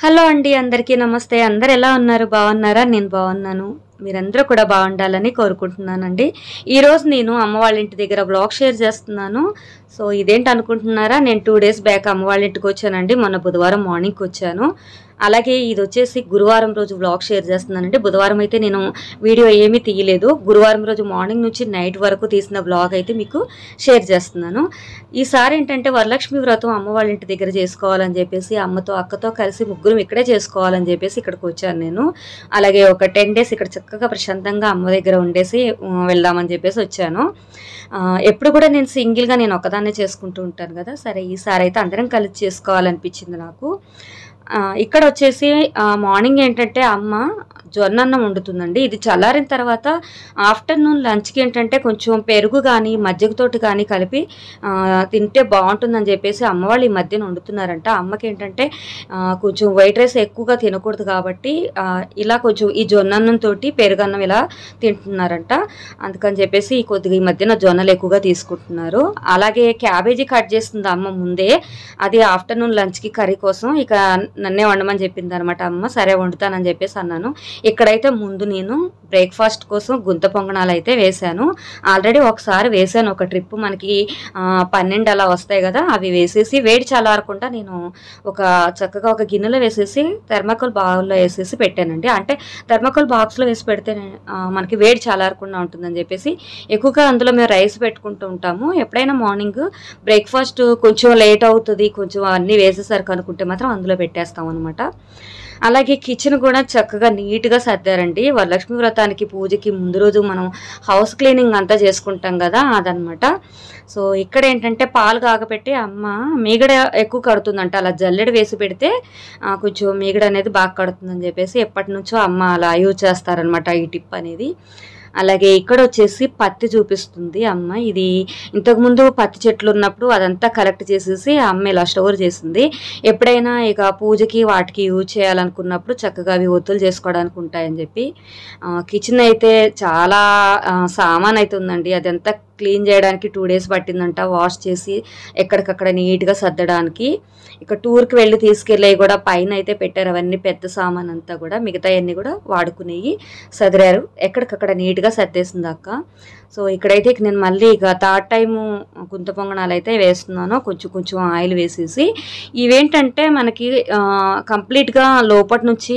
Hello అండి అందరికీ నమస్తే. అందరు ఎలా ఉన్నారు? బాగున్నారా? నేను బాగున్నాను. మీరందరూ కూడా బాగుండాలని కోరుకుంటున్నానండి. ఈరోజు నేను అమ్మ వాళ్ళ ఇంటి దగ్గర బ్లాగ్ షేర్ చేస్తున్నాను. సో ఇదేంటి అనుకుంటున్నారా? నేను టూ డేస్ బ్యాక్ అమ్మ వాళ్ళ ఇంటికి వచ్చానండి. మొన్న బుధవారం మార్నింగ్కి వచ్చాను. అలాగే ఇది వచ్చేసి గురువారం రోజు వ్లాగ్ షేర్ చేస్తున్నానండి. బుధవారం అయితే నేను వీడియో ఏమీ తీయలేదు. గురువారం రోజు మార్నింగ్ నుంచి నైట్ వరకు తీసిన వ్లాగ్ అయితే మీకు షేర్ చేస్తున్నాను. ఈసారి ఏంటంటే వరలక్ష్మి వ్రతం అమ్మ వాళ్ళ ఇంటి దగ్గర చేసుకోవాలని చెప్పేసి అమ్మతో అక్కతో కలిసి ముగ్గురం ఇక్కడే చేసుకోవాలని చెప్పేసి ఇక్కడికి వచ్చాను నేను. అలాగే ఒక టెన్ డేస్ ఇక్కడ చక్కగా ప్రశాంతంగా అమ్మ దగ్గర ఉండేసి వెళ్దామని చెప్పేసి వచ్చాను. ఎప్పుడు కూడా నేను సింగిల్గా నేను ఒకదాన్నే చేసుకుంటూ ఉంటాను కదా. సరే ఈసారి అయితే అందరం కలిసి చేసుకోవాలనిపించింది నాకు. ఇక్కడ వచ్చేసి మార్నింగ్ ఏంటంటే అమ్మ జొన్నన్నం వండుతుందండి. ఇది చల్లారిన తర్వాత ఆఫ్టర్నూన్ లంచ్కి ఏంటంటే కొంచెం పెరుగు కానీ మజ్జిగతోటి కానీ కలిపి తింటే బాగుంటుందని చెప్పేసి అమ్మవాళ్ళు ఈ మధ్యన వండుతున్నారంట. అమ్మకి ఏంటంటే కొంచెం వైట్ రైస్ ఎక్కువగా తినకూడదు కాబట్టి ఇలా కొంచెం ఈ జొన్నన్నం తోటి పెరుగన్నం ఇలా తింటున్నారంట. అందుకని చెప్పేసి కొద్దిగా ఈ మధ్యన జొన్నలు ఎక్కువగా తీసుకుంటున్నారు. అలాగే క్యాబేజీ కట్ చేస్తుంది అమ్మ ముందే. అది ఆఫ్టర్నూన్ లంచ్కి కర్రీ కోసం ఇక నన్నే వండమని చెప్పింది అనమాట అమ్మ సరే వండుతానని చెప్పేసి అన్నాను. ఇక్కడైతే ముందు నేను బ్రేక్ఫాస్ట్ కోసం గుంత పొంగనాలు అయితే వేశాను. ఆల్రెడీ ఒకసారి వేశాను ఒక ట్రిప్ మనకి పన్నెండు అలా వస్తాయి కదా అవి వేసేసి వేడి చల్లారకుండా నేను ఒక చక్కగా ఒక గిన్నెలో వేసేసి థర్మాకోల్ బావుల్లో వేసేసి పెట్టానండి. అంటే థర్మాకోల్ బాక్స్లో వేసి పెడితే మనకి వేడి చల్లారకుండా ఉంటుందని చెప్పేసి ఎక్కువగా అందులో మేము రైస్ పెట్టుకుంటూ ఉంటాము. ఎప్పుడైనా మార్నింగ్ బ్రేక్ఫాస్ట్ కొంచెం లేట్ అవుతుంది కొంచెం అన్నీ వేసేసరికి అనుకుంటే మాత్రం అందులో పెట్టాను. పెట్టేస్తాం అనమాట అలాగే కిచెన్ కూడా చక్కగా నీట్గా సర్దారండి. వరలక్ష్మి వ్రతానికి పూజకి ముందు రోజు మనం హౌస్ క్లీనింగ్ అంతా చేసుకుంటాం కదా అదనమాట సో ఇక్కడ ఏంటంటే పాలు కాగపెట్టి అమ్మ మీగడ ఎక్కువ కడుతుందంట. అలా జల్లెడ వేసి పెడితే కొంచెం మీగడ అనేది బాగా కడుతుందని చెప్పేసి ఎప్పటి నుంచో అమ్మ అలా యూజ్ చేస్తారనమాట ఈ టిప్ అనేది. అలాగే ఇక్కడ వచ్చేసి పత్తి చూపిస్తుంది అమ్మ. ఇది ఇంతకుముందు పత్తి చెట్లు ఉన్నప్పుడు అదంతా కలెక్ట్ చేసేసి ఆ అమ్మ ఇలా స్టోర్ చేసింది. ఎప్పుడైనా ఇక పూజకి వాటికి యూజ్ చేయాలనుకున్నప్పుడు చక్కగా అవి ఒత్తులు చేసుకోవడానికి ఉంటాయని చెప్పి కిచెన్ అయితే చాలా సామాన్ అయితే ఉందండి. అదంతా క్లీన్ చేయడానికి టూ డేస్ పట్టిందంట. వాష్ చేసి ఎక్కడికక్కడ నీట్గా సర్దడానికి. ఇక టూర్కి వెళ్ళి తీసుకెళ్ళి కూడా పైన అయితే పెట్టారు. అవన్నీ పెద్ద సామాన్ అంతా కూడా మిగతావన్నీ కూడా వాడుకునేవి సదిరారు. ఎక్కడికక్కడ నీట్గా సర్దేసింది అక్క. సో ఇక్కడైతే ఇక నేను మళ్ళీ ఇక థర్డ్ టైము గుంత పొంగనాలు అయితే వేస్తున్నాను. కొంచెం కొంచెం ఆయిల్ వేసేసి. ఇవేంటంటే మనకి కంప్లీట్గా లోపటి నుంచి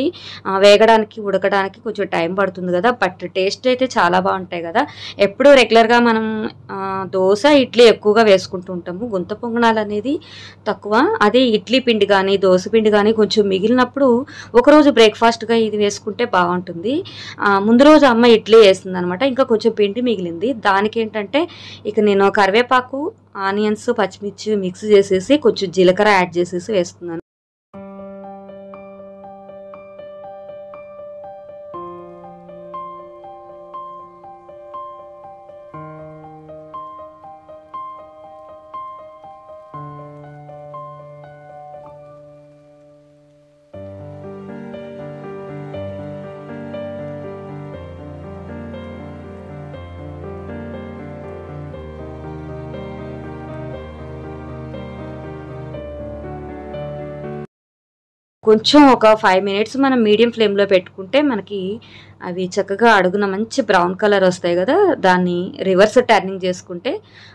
వేగడానికి ఉడకడానికి కొంచెం టైం పడుతుంది కదా. బట్ టేస్ట్ అయితే చాలా బాగుంటాయి కదా. ఎప్పుడు రెగ్యులర్గా మనం దోశ ఇడ్లీ ఎక్కువగా వేసుకుంటూ ఉంటాము. గుంత పొంగనాలు అనేది తక్కువ. అదే ఇడ్లీ పిండి కానీ దోశ పిండి కానీ కొంచెం మిగిలినప్పుడు ఒకరోజు బ్రేక్ఫాస్ట్గా ఇది వేసుకుంటే బాగుంటుంది. ముందు రోజు అమ్మ ఇడ్లీ వేస్తుంది అనమాట ఇంకా కొంచెం పిండి మిగిలింది. దానికి ఏంటంటే ఇక నేను కరివేపాకు ఆనియన్స్ పచ్చిమిర్చి మిక్స్ చేసేసి కొంచెం జీలకర్ర యాడ్ చేసేసి వేస్తున్నాను. కొంచెం ఒక ఫైవ్ మినిట్స్ మనం మీడియం ఫ్లేమ్లో పెట్టుకుంటే మనకి అవి చక్కగా అడుగున మంచి బ్రౌన్ కలర్ వస్తాయి కదా దాన్ని రివర్స్ టర్నింగ్ చేసుకుంటే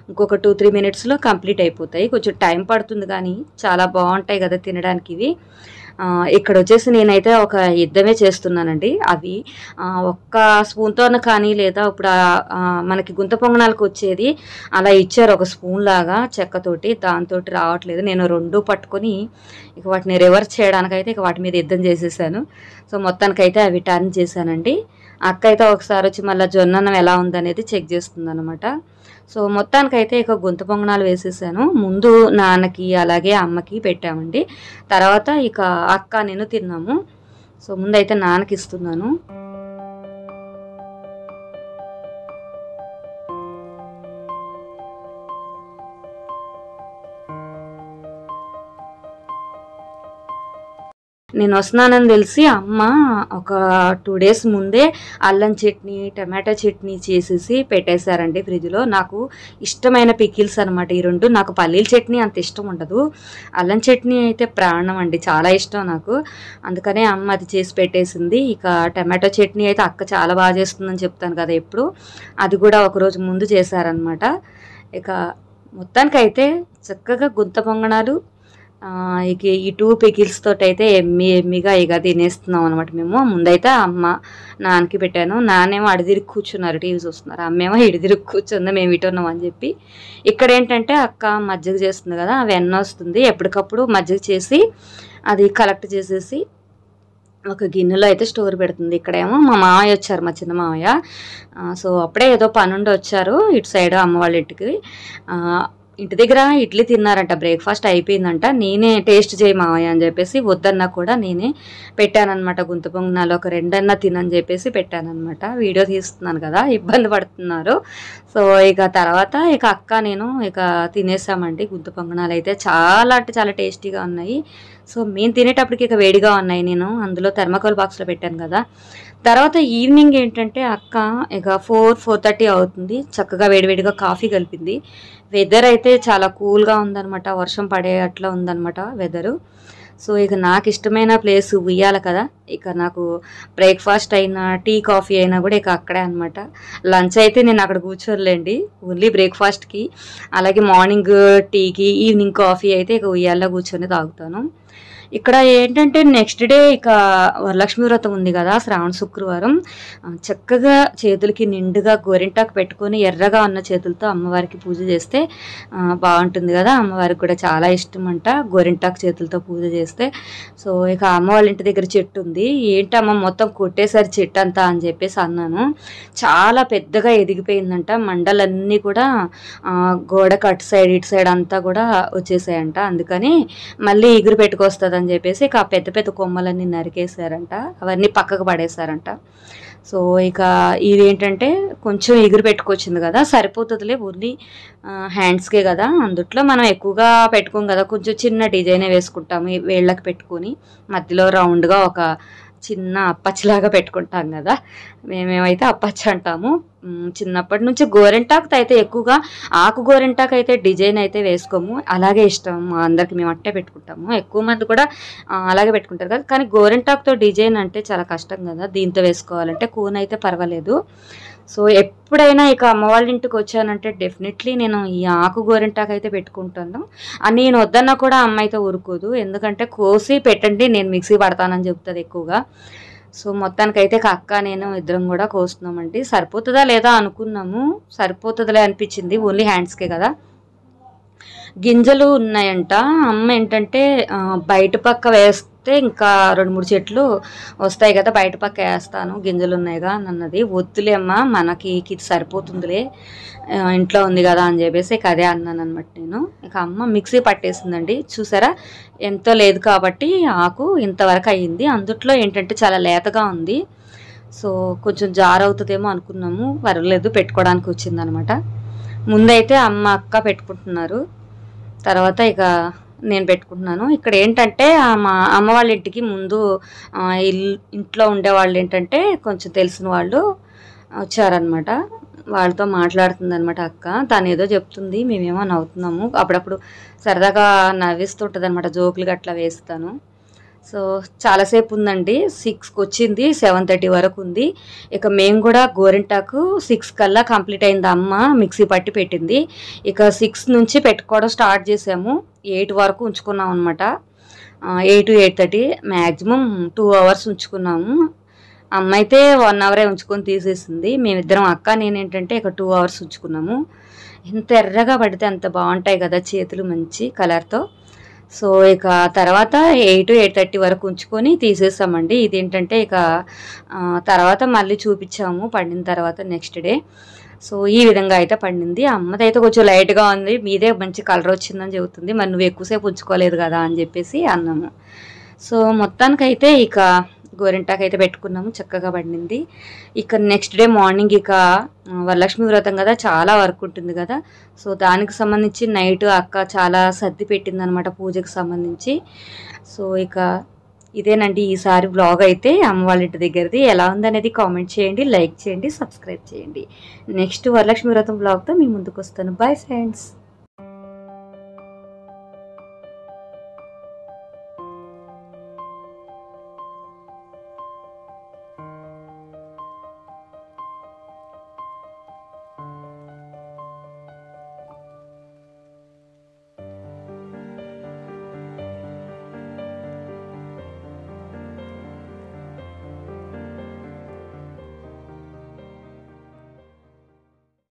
ఇంకొక టూ త్రీ మినిట్స్లో కంప్లీట్ అయిపోతాయి. కొంచెం టైం పడుతుంది కానీ చాలా బాగుంటాయి కదా తినడానికి ఇవి. ఇక్కడ వచ్చేసి నేనైతే ఒక యుద్ధమే చేస్తున్నానండి. అవి ఒక్క స్పూన్తోన కానీ లేదా ఇప్పుడు మనకి గుంత పొంగనాలకు వచ్చేది అలా ఇచ్చారు ఒక స్పూన్ లాగా చెక్కతోటి దాంతో రావట్లేదు. నేను రెండు పట్టుకొని ఇక వాటిని రివర్స్ చేయడానికైతే ఇక వాటి మీద యుద్ధం చేసేసాను. సో మొత్తానికైతే అవి టర్న్ చేశానండి. అక్క అయితే ఒకసారి వచ్చి మళ్ళీ జొన్నన్నం ఎలా ఉందనేది చెక్ చేస్తుంది అనమాట సో మొత్తానికైతే ఇక గొంతు పొంగనాలు వేసేసాను. ముందు నాన్నకి అలాగే అమ్మకి పెట్టామండి. తర్వాత ఇక అక్క నేను తిన్నాము. సో ముందైతే నాన్నకి ఇస్తున్నాను. నేను వస్తున్నానని తెలిసి అమ్మ ఒక టూ డేస్ ముందే అల్లం చట్నీ టమాటా చట్నీ చేసేసి పెట్టేశారండి ఫ్రిడ్జ్లో. నాకు ఇష్టమైన పికిల్స్ అనమాట ఈ రెండు. నాకు పల్లీల చట్నీ అంత ఇష్టం ఉండదు. అల్లం చట్నీ అయితే ప్రాణం అండి. చాలా ఇష్టం నాకు. అందుకనే అమ్మ అది చేసి పెట్టేసింది. ఇక టమాటో చట్నీ అయితే అక్క చాలా బాగా చేస్తుందని చెప్తాను కదా ఎప్పుడు. అది కూడా ఒకరోజు ముందు చేశారనమాట ఇక మొత్తానికైతే చక్కగా గుంత పొంగణాలు ఇక ఈ టూ పికిల్స్ అయితే ఎమ్మి ఎమ్మిగా ఇక తినేస్తున్నాం అనమాట మేము. ముందైతే అమ్మ నాన్నకి పెట్టాను. నాన్నేమో అడిదిరిగి కూర్చున్నారు టీవీ చూస్తున్నారు. అమ్మేమో ఇడిదిరిగి కూర్చుంది మేము ఇటు ఉన్నాం అని చెప్పి. ఇక్కడ ఏంటంటే అక్క మజ్జిగ చేస్తుంది కదా వెన్న వస్తుంది. ఎప్పటికప్పుడు మజ్జిగ చేసి అది కలెక్ట్ చేసేసి ఒక గిన్నెలో అయితే స్టోర్ పెడుతుంది. ఇక్కడేమో మా మామయ్య వచ్చారు మా చిన్న మామయ్య. సో అప్పుడే ఏదో పనుండి వచ్చారు. ఇటు సైడ్ అమ్మ వాళ్ళ ఇంటికి. ఇంటి దగ్గర ఇడ్లీ తిన్నారంట. బ్రేక్ఫాస్ట్ అయిపోయిందంట. నేనే టేస్ట్ చేయి మావయ్య అని చెప్పేసి వద్దన్నా కూడా నేనే పెట్టానన్నమాట. గుంత పొంగనాలు ఒక రెండన్నా తినని చెప్పేసి పెట్టానమాట వీడియో తీస్తున్నాను కదా ఇబ్బంది పడుతున్నారు. సో ఇక తర్వాత ఇక అక్క నేను ఇక తినేసామండి. గుంత పొంగనాలు అయితే చాలా అంటే చాలా టేస్టీగా ఉన్నాయి. సో మేము తినేటప్పటికి ఇక వేడిగా ఉన్నాయి నేను. అందులో థర్మకోల్ బాక్స్లో పెట్టాను కదా. తర్వాత ఈవినింగ్ ఏంటంటే అక్క ఇక ఫోర్ ఫోర్ థర్టీ అవుతుంది. చక్కగా వేడివేడిగా కాఫీ కలిపింది. వెదర్ అయితే చాలా కూల్గా ఉందన్నమాట. వర్షం పడే అట్లా ఉందన్నమాట వెదరు సో ఇక నాకు ఇష్టమైన ప్లేస్ ఉయ్యాల కదా. ఇక నాకు బ్రేక్ఫాస్ట్ అయినా టీ కాఫీ అయినా కూడా ఇక అక్కడే అనమాట లంచ్ అయితే నేను అక్కడ కూర్చోలేండి ఓన్లీ బ్రేక్ఫాస్ట్కి అలాగే మార్నింగ్ టీకి ఈవినింగ్ కాఫీ అయితే ఇక ఉయ్యాల్లో కూర్చొని తాగుతాను. ఇక్కడ ఏంటంటే నెక్స్ట్ డే ఇక వరలక్ష్మి వ్రతం ఉంది కదా శ్రావణ శుక్రవారం. చక్కగా చేతులకి నిండుగా గోరింటాకు పెట్టుకొని ఎర్రగా ఉన్న చేతులతో అమ్మవారికి పూజ చేస్తే బాగుంటుంది కదా. అమ్మవారికి కూడా చాలా ఇష్టం అంట గోరింటాకు చేతులతో పూజ చేస్తే. సో ఇక అమ్మ వాళ్ళ ఇంటి దగ్గర చెట్టు ఉంది. ఏంటమ్మ మొత్తం కొట్టేసారి చెట్టు అంతా అని చెప్పేసి అన్నాను. చాలా పెద్దగా ఎదిగిపోయిందంట. మండలన్నీ కూడా ఆ, గోడకు అటు సైడ్ ఇటు సైడ్ అంతా కూడా వచ్చేసాయంట. అందుకని మళ్ళీ ఎగురు పెట్టుకొస్తుంది అని చెప్పేసి ఇక పెద్ద పెద్ద కొమ్మలన్నీ నరికేశారంట. అవన్నీ పక్కకు పడేశారంట. సో ఇక ఇది ఏంటంటే కొంచెం ఎగురు పెట్టుకొచ్చింది కదా సరిపోతుందిలే ఓన్లీ హ్యాండ్స్కే కదా అందుట్లో మనం ఎక్కువగా పెట్టుకోం కదా కొంచెం చిన్న డిజైనే వేసుకుంటాము వేళ్ళకి పెట్టుకొని. మధ్యలో రౌండ్గా ఒక చిన్న అప్పచ్చిలాగా పెట్టుకుంటాం కదా. మేమేమైతే అప్పచ్చి అంటాము చిన్నప్పటి నుంచి గోరెంటాకు అయితే ఎక్కువగా ఆకు గోరెంటాకు అయితే డిజైన్ అయితే వేసుకోము. అలాగే ఇష్టం అందరికి మేము అట్టే పెట్టుకుంటాము. ఎక్కువ మంది కూడా అలాగే పెట్టుకుంటారు కదా. కానీ గోరెంటాకుతో డిజైన్ అంటే చాలా కష్టం కదా. దీంతో వేసుకోవాలంటే కూన అయితే పర్వాలేదు. సో ఎప్పుడైనా ఇక అమ్మ వాళ్ళ ఇంటికి వచ్చానంటే డెఫినెట్లీ నేను ఈ ఆకు గోరింటాకు అయితే పెట్టుకుంటాను. నేను వద్దన్నా కూడా అమ్మ అయితే ఊరుకోదు. ఎందుకంటే కోసి పెట్టండి నేను మిక్సీ పడతానని చెప్తుంది ఎక్కువగా. సో మొత్తానికైతే అక్క నేను ఇద్దరం కూడా కోస్తున్నామండి. సరిపోతుందా లేదా అనుకున్నాము. సరిపోతుందిలే అనిపించింది. ఓన్లీ హ్యాండ్స్కే కదా. గింజలు ఉన్నాయంట. అమ్మ ఏంటంటే బయట పక్క వేస్తే ఇంకా రెండు మూడు చెట్లు వస్తాయి కదా బయట పక్క వేస్తాను. గింజలు ఉన్నాయిగా అని అన్నది. వద్దులే అమ్మ మనకి ఇది సరిపోతుందిలే. ఇంట్లో ఉంది కదా అని చెప్పేసి ఇక అదే అన్నాను అనమాట నేను. ఇక అమ్మ మిక్సీ పట్టేసిందండి. చూసారా? ఎంతో లేదు కాబట్టి ఆకు ఇంతవరకు అయ్యింది. అందుట్లో ఏంటంటే చాలా లేతగా ఉంది. సో కొంచెం జార్ అవుతుందేమో అనుకున్నాము. పర్వాలేదు పెట్టుకోవడానికి వచ్చిందనమాట ముందైతే అమ్మ అక్క పెట్టుకుంటున్నారు. తర్వాత ఇక నేను పెట్టుకుంటున్నాను. ఇక్కడ ఏంటంటే మా అమ్మ వాళ్ళ ఇంటికి ముందు ఇంట్లో ఉండే వాళ్ళు ఏంటంటే కొంచెం తెలిసిన వాళ్ళు వచ్చారనమాట వాళ్ళతో మాట్లాడుతుంది అనమాట అక్క. తను ఏదో చెప్తుంది మేమేమో నవ్వుతున్నాము. అప్పుడప్పుడు సరదాగా నవ్విస్తుంటుంది అనమాట జోకులు గట్లా వేస్తాను. సో చాలాసేపు ఉందండి. సిక్స్కి వచ్చింది సెవెన్ థర్టీ వరకు ఉంది. ఇక మేము కూడా గోరింటాకు సిక్స్ కల్లా కంప్లీట్ అయింది అమ్మ మిక్సీ పట్టి పెట్టింది. ఇక సిక్స్ నుంచి పెట్టుకోవడం స్టార్ట్ చేసాము. ఎయిట్ వరకు ఉంచుకున్నాం అనమాట eight eight thirty maximum two hours ఉంచుకున్నాము. అమ్మ అయితే వన్ అవరే ఉంచుకొని తీసేసింది. మేమిద్దరం అక్క నేనేంటంటే ఇక టూ అవర్స్ ఉంచుకున్నాము. ఎంత ఎర్రగా పడితే అంత బాగుంటాయి కదా చేతులు మంచి కలర్తో. సో ఇక తర్వాత ఎయిట్ ఎయిట్ థర్టీ వరకు ఉంచుకొని తీసేసామండి. ఇదేంటంటే ఇక తర్వాత మళ్ళీ చూపించాము పండిన తర్వాత నెక్స్ట్ డే సో ఈ విధంగా అయితే పండింది. అమ్మదైతే కొంచెం లైట్గా ఉంది. మీదే మంచి కలర్ వచ్చిందని చెబుతుంది. మరి నువ్వు ఎక్కువసేపు ఉంచుకోలేదు కదా అని చెప్పేసి అన్నాము. సో మొత్తానికైతే ఇక గోరింటాకు అయితే పెట్టుకున్నాము చక్కగా పండింది. ఇక నెక్స్ట్ డే మార్నింగ్ ఇక వరలక్ష్మి వ్రతం కదా చాలా వర్క్ ఉంటుంది కదా. సో దానికి సంబంధించి నైట్ అక్క చాలా సర్ది పెట్టింది అనమాట పూజకు సంబంధించి. సో ఇక ఇదేనండి ఈసారి బ్లాగ్ అయితే అమ్మ వాళ్ళ ఇంటి దగ్గరది. ఎలా ఉందనేది కామెంట్ చేయండి లైక్ చేయండి సబ్స్క్రైబ్ చేయండి. నెక్స్ట్ వరలక్ష్మి వ్రతం బ్లాగ్తో మీ ముందుకు వస్తాను. Bye friends